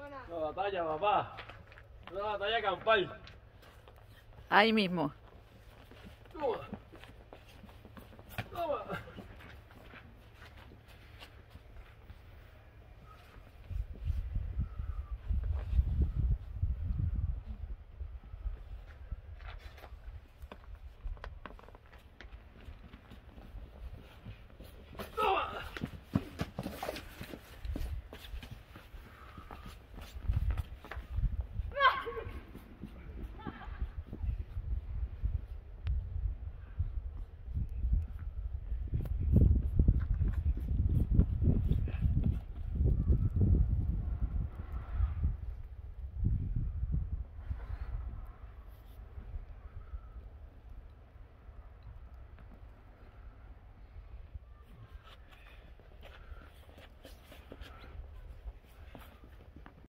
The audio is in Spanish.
Buena. Una batalla, papá. Una batalla campal. Ahí mismo. Toma. Toma.